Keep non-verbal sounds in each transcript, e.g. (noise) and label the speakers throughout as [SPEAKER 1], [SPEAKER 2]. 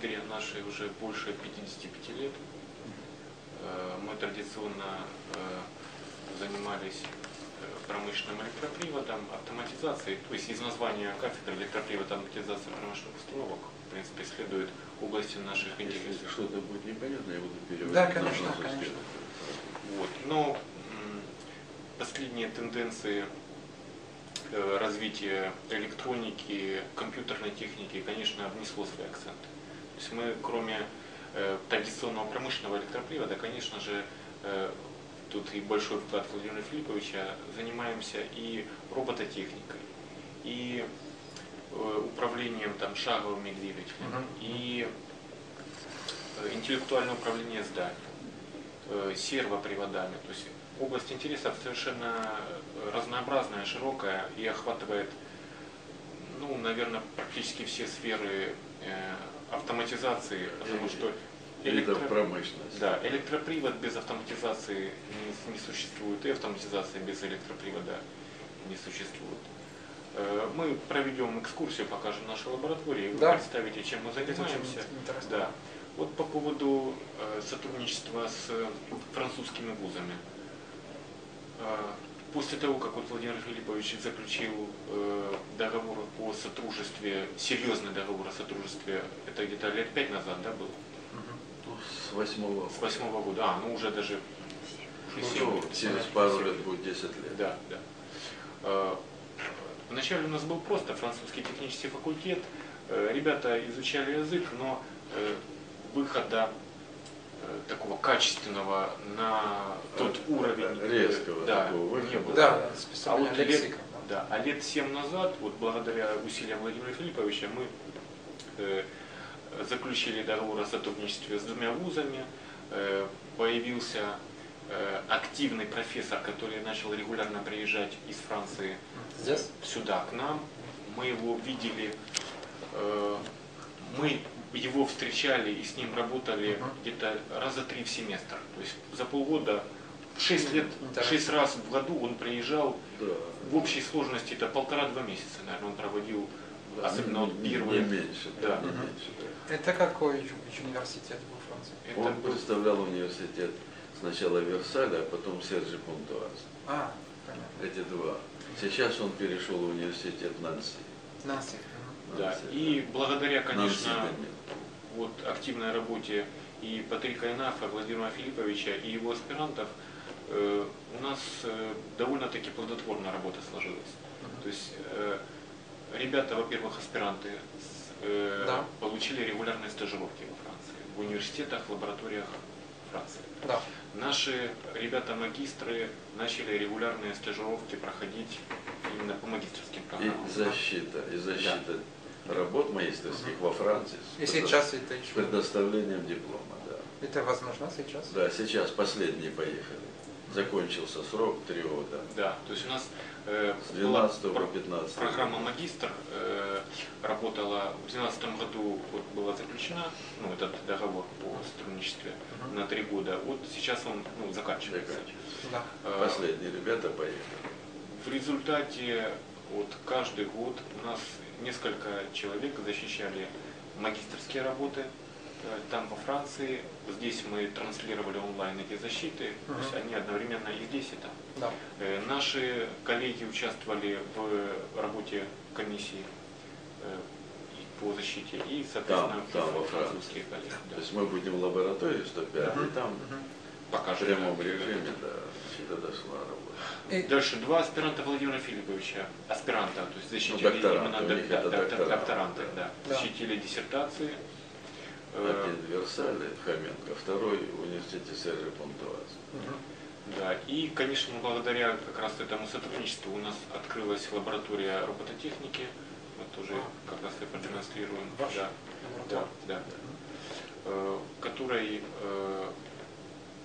[SPEAKER 1] кафедре нашей уже больше 55 лет. Э, Мы традиционно э, занимались э, промышленным электроприводом, автоматизацией, то есть из названия кафедры электропривода автоматизации промышленных установок, в принципе, следует областью наших
[SPEAKER 2] Если
[SPEAKER 1] интересов.
[SPEAKER 2] что-то будет непонятно, я буду переводить.
[SPEAKER 3] Да,
[SPEAKER 2] на
[SPEAKER 3] конечно,
[SPEAKER 2] французский
[SPEAKER 3] конечно.
[SPEAKER 1] Вот. Но последние тенденции развития электроники, компьютерной техники, конечно, внесло свои акценты. То есть мы, кроме э, традиционного промышленного электропривода, конечно же, э, тут и большой вклад Владимира Филипповича, занимаемся и робототехникой, и э, управлением там, шаговыми двигателями,
[SPEAKER 3] Мгм.
[SPEAKER 1] и э, интеллектуальное управление зданием э, сервоприводами. То есть область интересов совершенно э, разнообразная, широкая и охватывает, ну, наверное, практически все сферы э, автоматизации, потому что электро-
[SPEAKER 2] промышленности.
[SPEAKER 1] да, электропривод без автоматизации не, не существует, и автоматизация без электропривода не существует. Э, Мы проведем экскурсию, покажем наши лаборатории, вы
[SPEAKER 3] Да.
[SPEAKER 1] представите, чем мы занимаемся. Да. Вот по поводу э, сотрудничества с французскими вузами. После того, как вот Владимир Филиппович заключил э, договор о сотрудничестве, серьезный договор о сотрудничестве, это где-то лет пять назад, да, был?
[SPEAKER 3] Мгм.
[SPEAKER 2] Ну, С восьмого.
[SPEAKER 1] С восьмого года, а, ну уже даже
[SPEAKER 2] Ну,
[SPEAKER 1] семь
[SPEAKER 2] ну,
[SPEAKER 1] лет.
[SPEAKER 2] через пару
[SPEAKER 1] лет.
[SPEAKER 2] лет будет 10 лет.
[SPEAKER 1] Да, да. Э, Вначале у нас был просто французский технический факультет. Э, Ребята изучали язык, но э, выхода такого качественного на тот уровень э,
[SPEAKER 2] Резкого
[SPEAKER 1] да,
[SPEAKER 2] такого
[SPEAKER 1] не было.
[SPEAKER 3] Да,
[SPEAKER 1] А вот
[SPEAKER 3] лексика.
[SPEAKER 1] лет, да, а лет 7 назад, вот благодаря усилиям Владимира Филипповича, мы э, заключили договор о сотрудничестве с двумя вузами, э, появился э, активный профессор, который начал регулярно приезжать из Франции
[SPEAKER 3] Здесь?
[SPEAKER 1] сюда, к нам. Мы его видели, э, мы его встречали и с ним работали
[SPEAKER 3] Мгм.
[SPEAKER 1] где-то раза три в семестр. То есть за полгода, шесть лет,
[SPEAKER 3] Интересно.
[SPEAKER 1] шесть раз в году он приезжал.
[SPEAKER 2] Да.
[SPEAKER 1] В общей сложности это полтора-два месяца, наверное, он проводил, особенно вот
[SPEAKER 2] Не-
[SPEAKER 1] первые.
[SPEAKER 2] Не меньше,
[SPEAKER 1] Да.
[SPEAKER 2] да, не меньше, да.
[SPEAKER 3] Это какой университет во Франции?
[SPEAKER 1] Это
[SPEAKER 2] Он
[SPEAKER 1] был-
[SPEAKER 2] представлял университет сначала Версаля, а потом Серджи Пунтуаз.
[SPEAKER 3] А, понятно.
[SPEAKER 2] Эти два. Сейчас он перешел в университет Нанси.
[SPEAKER 3] Нанси.
[SPEAKER 1] Да. И благодаря, конечно, вот активной работе и Патрика Инафа, Владимира Филипповича и его аспирантов, э, у нас э, довольно-таки плодотворная работа сложилась. То есть э, ребята, во-первых, аспиранты, э,
[SPEAKER 3] Да.
[SPEAKER 1] получили регулярные стажировки во Франции, в университетах, лабораториях Франции.
[SPEAKER 3] Да.
[SPEAKER 1] Наши ребята-магистры начали регулярные стажировки проходить именно по магистрским программам.
[SPEAKER 2] И защита, и защита работ магистрских во Франции. с
[SPEAKER 3] И
[SPEAKER 2] предо-
[SPEAKER 3] сейчас это
[SPEAKER 2] С
[SPEAKER 3] еще.
[SPEAKER 2] предоставлением диплома, да.
[SPEAKER 3] Это возможно сейчас?
[SPEAKER 2] Да, сейчас последние поехали. Закончился срок три года.
[SPEAKER 1] Да, то есть у нас э,
[SPEAKER 2] С
[SPEAKER 1] была
[SPEAKER 2] 12
[SPEAKER 1] про-
[SPEAKER 2] по 15
[SPEAKER 1] программа магистр э, работала в 2012 году вот была заключена, ну этот договор по сотрудничеству
[SPEAKER 3] Мгм.
[SPEAKER 1] на три года. Вот сейчас он ну, заканчивается.
[SPEAKER 2] Заканчивается.
[SPEAKER 3] Да.
[SPEAKER 1] Э,
[SPEAKER 2] Последние ребята поехали.
[SPEAKER 1] В результате вот каждый год у нас несколько человек защищали магистрские работы э, там во Франции. Здесь мы транслировали онлайн эти защиты, то есть они одновременно и здесь, и там.
[SPEAKER 3] Да.
[SPEAKER 1] Э, Наши коллеги участвовали в работе комиссии э, по защите и, соответственно,
[SPEAKER 2] Там, там, во
[SPEAKER 1] французские коллеги. да.
[SPEAKER 2] То есть мы будем в лаборатории 105,
[SPEAKER 3] Мгм.
[SPEAKER 2] и там
[SPEAKER 3] Мгм.
[SPEAKER 2] В
[SPEAKER 1] Покажем.
[SPEAKER 2] прямом
[SPEAKER 1] да.
[SPEAKER 2] режиме, да, сюда дошла работа.
[SPEAKER 3] И-
[SPEAKER 1] Дальше два аспиранта Владимира Филипповича, аспиранта, то есть защитили
[SPEAKER 2] Ну, докторанты,
[SPEAKER 1] именно
[SPEAKER 2] у
[SPEAKER 1] док-
[SPEAKER 2] них
[SPEAKER 1] да, да,
[SPEAKER 2] докторанты,
[SPEAKER 1] да.
[SPEAKER 3] Да.
[SPEAKER 1] защитили диссертации. Э,
[SPEAKER 2] Один в Версале, Хоменко, второй в университете Сержи Понтуаз.
[SPEAKER 3] Мгм.
[SPEAKER 1] Да, и, конечно, благодаря как раз этому сотрудничеству у нас открылась лаборатория робототехники, мы тоже
[SPEAKER 3] А.
[SPEAKER 1] как раз и продемонстрируем,
[SPEAKER 3] Ваша
[SPEAKER 1] да, да,
[SPEAKER 3] лаборатория?
[SPEAKER 1] да, Э, в которой э,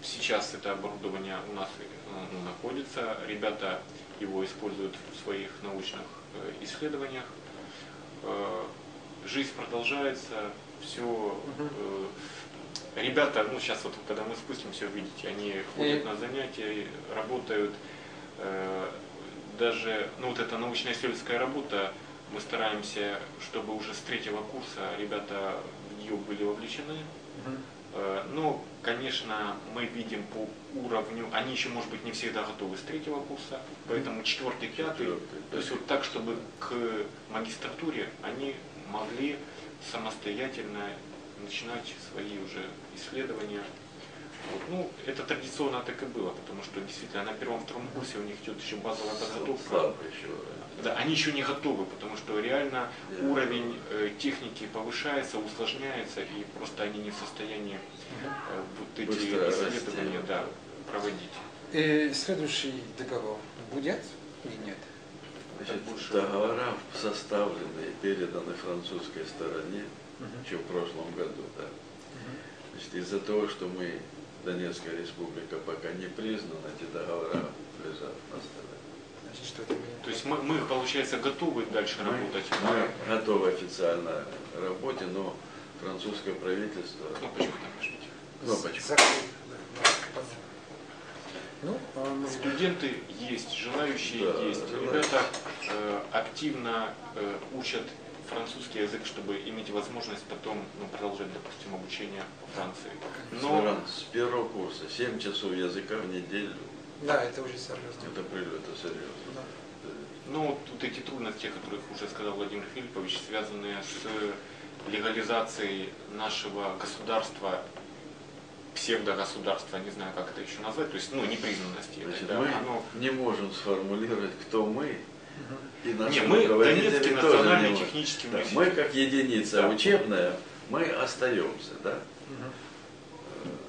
[SPEAKER 1] сейчас это оборудование у нас э, находится, ребята его используют в своих научных э, исследованиях. Э, Жизнь продолжается, все Ребята, ну сейчас вот когда мы спустимся, увидите, они ходят на занятия, работают. Даже, ну вот эта научно-исследовательская работа Мы стараемся, чтобы уже с третьего курса ребята в нее были вовлечены. Э, Ну, конечно, мы видим по уровню, они еще, может быть, не всегда готовы с третьего курса, поэтому четвертый, пятый,
[SPEAKER 2] Четвертый,
[SPEAKER 1] то есть вот так, чтобы к магистратуре они могли самостоятельно начинать свои уже исследования. Вот. Ну, это традиционно так и было, потому что действительно на первом-втором курсе у них идет еще базовая подготовка. Да, они еще не готовы, потому что реально
[SPEAKER 2] Я
[SPEAKER 1] уровень э, техники повышается, усложняется, и просто они не в состоянии э, вот эти
[SPEAKER 2] Быстро
[SPEAKER 1] исследования
[SPEAKER 2] расти.
[SPEAKER 1] да, проводить.
[SPEAKER 3] И следующий договор будет или нет?
[SPEAKER 2] Значит,
[SPEAKER 1] больше-
[SPEAKER 2] договора составлены и переданы французской стороне
[SPEAKER 3] Мгм.
[SPEAKER 2] еще в прошлом году. Да.
[SPEAKER 3] Мгм.
[SPEAKER 2] Значит, из-за того, что мы, Донецкая республика, пока не признана, эти договора лежат на столе.
[SPEAKER 3] Значит, что это будет?
[SPEAKER 1] То есть мы, мы, получается, готовы дальше
[SPEAKER 2] Мы,
[SPEAKER 1] работать.
[SPEAKER 2] мы готовы официально работе, но французское правительство...
[SPEAKER 1] Кнопочку там нажмите.
[SPEAKER 2] Кнопочку.
[SPEAKER 3] Ну,
[SPEAKER 1] Студенты есть, желающие
[SPEAKER 2] Да,
[SPEAKER 1] есть.
[SPEAKER 2] желающие.
[SPEAKER 1] Ребята э, активно э, учат французский язык, чтобы иметь возможность потом ну, продолжать, допустим, обучение во Франции. Но
[SPEAKER 2] С первого курса 7 часов языка в неделю.
[SPEAKER 3] Да, это уже серьезно.
[SPEAKER 2] Это прилет, это серьезно.
[SPEAKER 3] Да.
[SPEAKER 1] Ну, вот тут эти трудности, о которых уже сказал Владимир Филиппович, связанные с легализацией нашего государства, псевдогосударства, не знаю, как это еще назвать, то есть, ну, непризнанности. этой,
[SPEAKER 2] Значит,
[SPEAKER 1] да,
[SPEAKER 2] мы
[SPEAKER 1] оно-
[SPEAKER 2] не можем сформулировать, кто мы, и наши
[SPEAKER 1] Не, мы Донецкий национальный
[SPEAKER 2] не
[SPEAKER 1] технический
[SPEAKER 2] Да,
[SPEAKER 1] университет.
[SPEAKER 2] мы как единица
[SPEAKER 1] Да.
[SPEAKER 2] учебная, мы остаемся, да?
[SPEAKER 3] Мгм.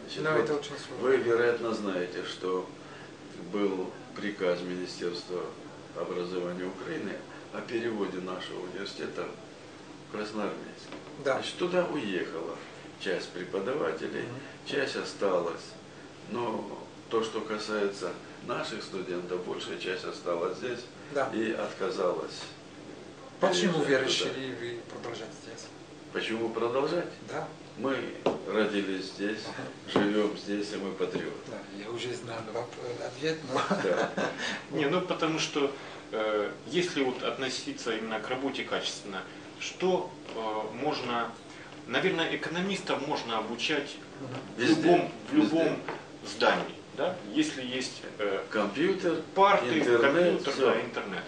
[SPEAKER 2] Значит,
[SPEAKER 3] Но
[SPEAKER 2] вот
[SPEAKER 3] это очень сложно.
[SPEAKER 2] Вы, вероятно, знаете, что был приказ Министерства образования Украины о переводе нашего университета в Красноармейск.
[SPEAKER 3] Да.
[SPEAKER 2] Значит, туда уехала часть преподавателей,
[SPEAKER 3] Мгм.
[SPEAKER 2] часть осталась. Но то, что касается наших студентов, большая часть осталась здесь
[SPEAKER 3] Да.
[SPEAKER 2] и отказалась.
[SPEAKER 3] Почему вы решили вы продолжать здесь?
[SPEAKER 2] Почему продолжать?
[SPEAKER 3] Да,
[SPEAKER 2] Мы родились здесь, живем здесь, и мы патриоты.
[SPEAKER 3] да, я уже знаю ответ, но...
[SPEAKER 2] Да. (laughs)
[SPEAKER 1] Не, ну потому что э, если вот относиться именно к работе качественно, что э, можно, наверное, экономистов можно обучать в любом, в любом
[SPEAKER 2] везде.
[SPEAKER 1] здании, да? Если есть э,
[SPEAKER 2] Компьютер,
[SPEAKER 1] парты,
[SPEAKER 2] интернет,
[SPEAKER 1] компьютер, да, интернет.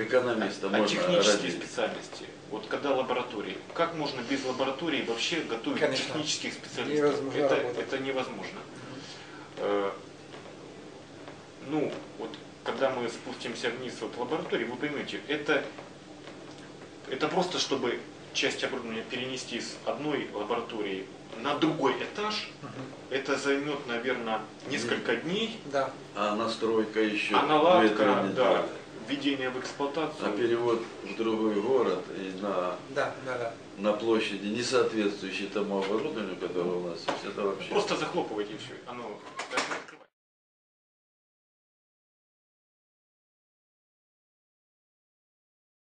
[SPEAKER 2] Экономиста
[SPEAKER 1] а
[SPEAKER 2] можно
[SPEAKER 1] технические
[SPEAKER 2] родить.
[SPEAKER 1] специальности, вот когда лаборатории, как можно без лаборатории вообще готовить
[SPEAKER 3] Конечно.
[SPEAKER 1] технических специалистов?
[SPEAKER 3] Невозможно
[SPEAKER 1] это,
[SPEAKER 3] работать.
[SPEAKER 1] это невозможно. Э, ну, вот когда мы спустимся вниз от лаборатории, вы поймете, это, это просто чтобы часть оборудования перенести с одной лаборатории на другой этаж,
[SPEAKER 3] Мгм.
[SPEAKER 1] это займет, наверное, несколько дней,
[SPEAKER 3] Да,
[SPEAKER 2] А настройка еще
[SPEAKER 1] а наладка,
[SPEAKER 2] 2-3
[SPEAKER 1] да. Введение в эксплуатацию.
[SPEAKER 2] А перевод в другой город и на,
[SPEAKER 3] да, да, да.
[SPEAKER 2] на площади, не соответствующей тому оборудованию, которое у нас есть, это вообще...
[SPEAKER 1] Просто захлопывайте и все. Оно.